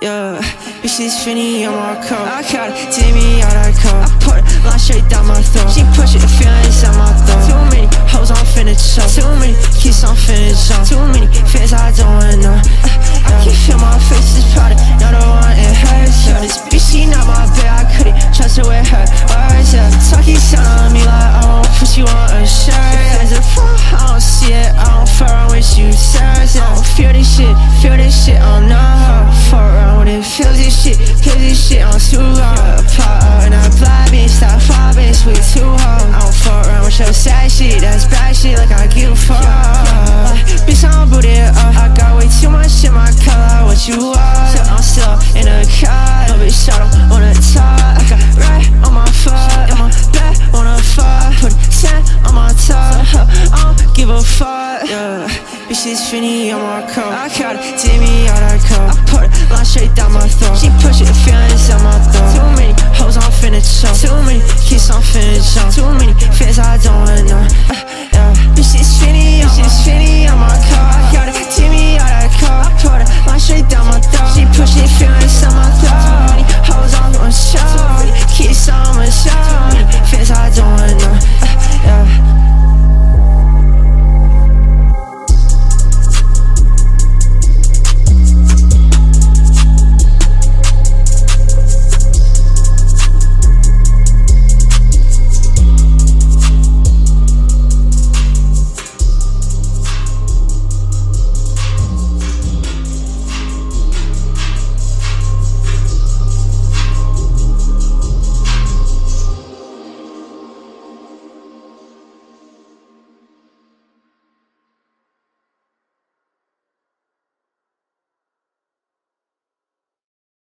yeah. Bitch, this finny, I'm all. I got it. That's bad shit, like I give a fuck. Bitch, I'm booted up, I got way too much in my color, what you are. So I'm still in a car, no bitch, on the top. I got right on my foot, and my back on the fuck. Put sand on my top, I don't give a fuck. Yeah, bitches Fendi on my coat. I got it, me out that coat. I put it line straight down my throat.